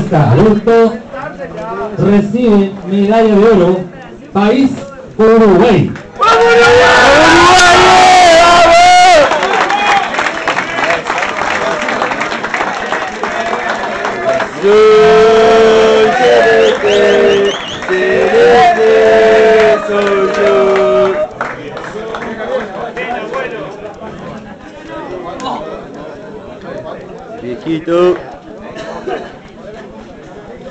respuesta. Listo. Recibe medalla de oro. País Uruguay. Viejito.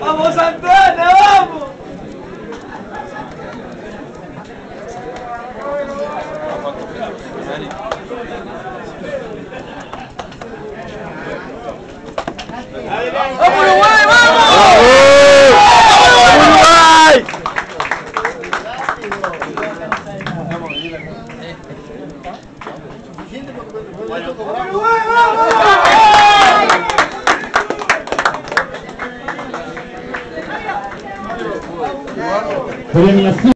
¡Vamos Santana, vamos! ¡Vamos Uruguay, vamos! Uruguay. ¡Uruguay, vamos! Premiación.